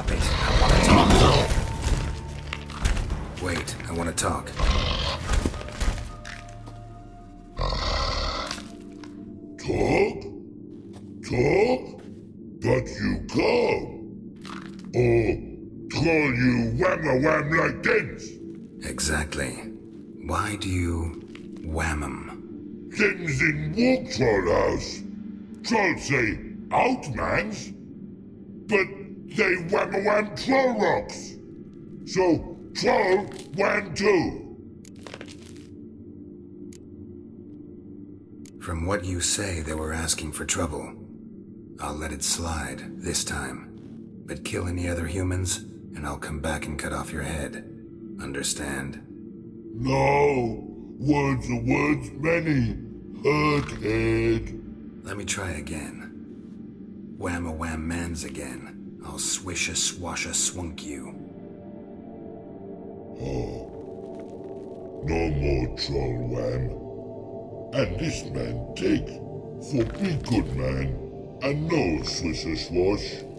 Stop it. I want to talk. Wait, I want to talk. Talk? Talk? But you come. Or call you wham wham like this. Exactly. Why do you wham em? Things in Walk Troll House. Trolls say outmans. But they whamma wham troll rocks. So troll wham too. From what you say, they were asking for trouble. I'll let it slide, this time. But kill any other humans, and I'll come back and cut off your head. Understand? No, words are words many. Hurt head. Let me try again. Wham a wham mans again. I'll swish a swash a swunk you. Oh. No more troll wham. And this man take, for be good man, and no swish a swash.